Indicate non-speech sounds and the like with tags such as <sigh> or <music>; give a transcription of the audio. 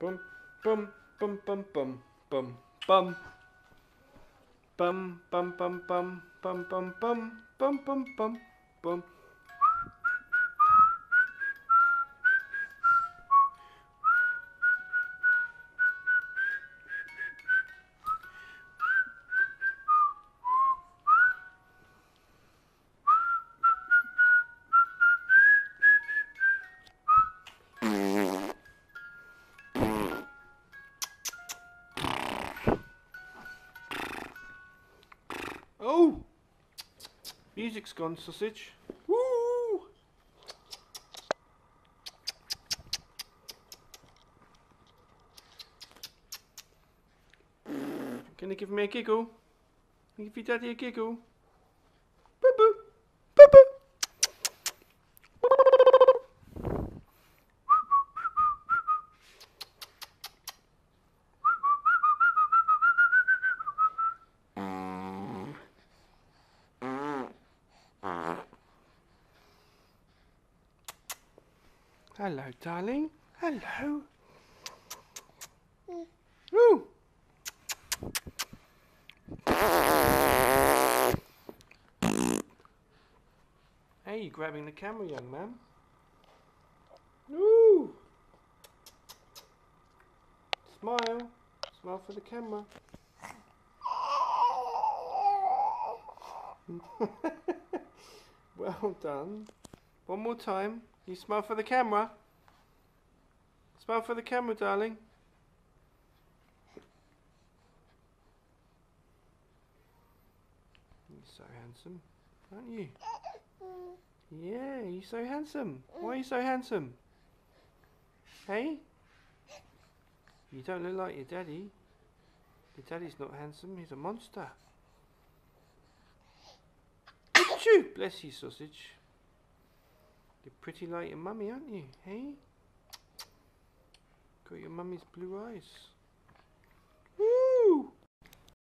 Bum, bum, bum, bum, bum, bum. Bum, bum, bum, bum, bum, bum, bum, bum, bum, bum, bum. Oh! Music's gone, sausage. Woo! Can you give me a giggle? Can you give your daddy a giggle? Hello, darling. Hello. Mm. Ooh. Hey, you grabbing the camera, young man? Ooh. Smile. Smile for the camera. <laughs> well done. One more time. You smile for the camera. Smile for the camera, darling. You're so handsome, aren't you? Yeah, you're so handsome. Why are you so handsome? Hey? You don't look like your daddy. Your daddy's not handsome, he's a monster. Bless you, sausage. You're pretty like your mummy, aren't you? Hey? Got your mummy's blue eyes.